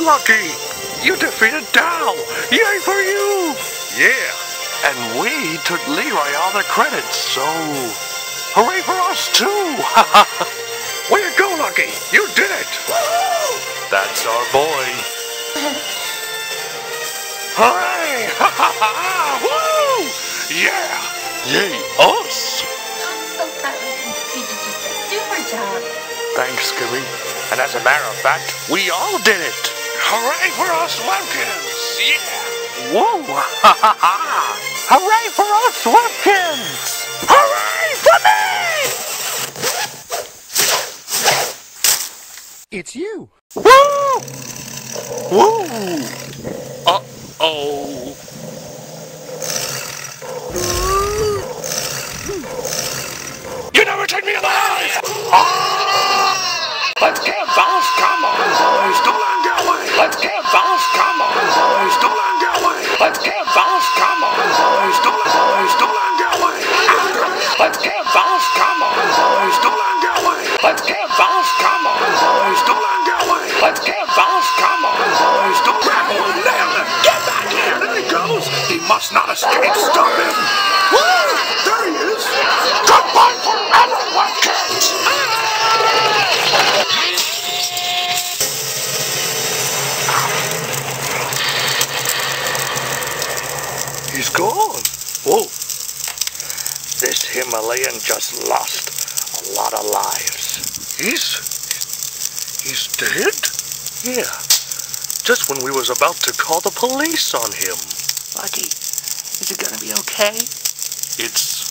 Lucky! You defeated Tao! Yay for you! Yeah, and we took Leroy all the credits, so hooray for us too! Way to go, Lucky! You did it! That's our boy. Hooray! Woo! Yeah! Yay, us! I'm so proud of you. You did just a super job. Thanks, Skibby. And as a matter of fact, we all did it. Hooray for us Webkinz! Yeah! Whoa! Ha ha ha! Hooray for us Webkinz! Hooray for me! It's you. Woo! Woo! Uh-oh. You never take me alive! Ah! Let's get Vals, come must not escape! Stop him! Woo! There he is! Goodbye forever, Watkins! He's gone. Whoa. This Himalayan just lost a lot of lives. He's. he's dead? Yeah. Just when we was about to call the police on him. Lucky, is it gonna be okay? It's